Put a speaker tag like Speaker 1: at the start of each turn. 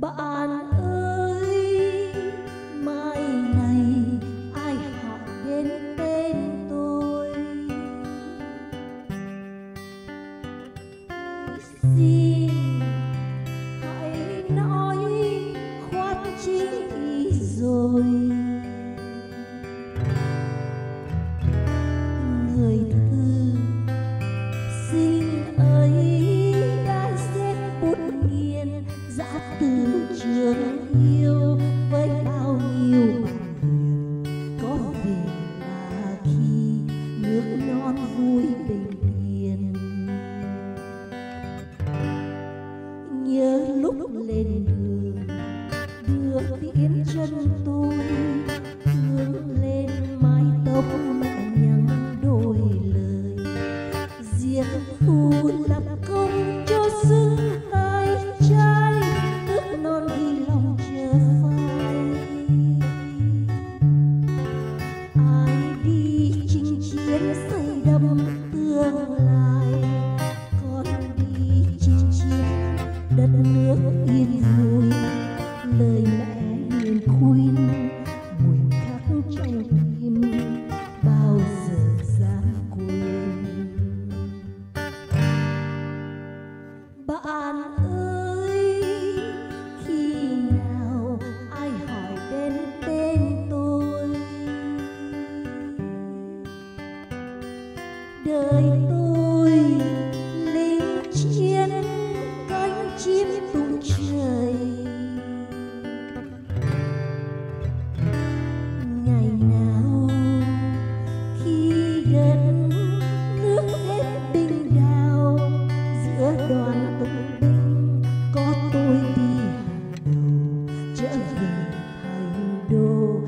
Speaker 1: bạn ơi mai này ai hỏi đến tên tôi? Xin tôi lên mái tóc mẹ nhắn đôi lời. Diệt thù lập công cho xứng tay trai, nước non ghi lòng chờ phai. Ai đi chinh chiến xây đâm tương lai, con đi chinh chiến đất nước yên đời tôi lính chiến cánh chim tung trời. Ngày nào khi đất nước hết binh đào, giữa đoàn tổng binh có tôi đi hàng đầu trở về thành đô.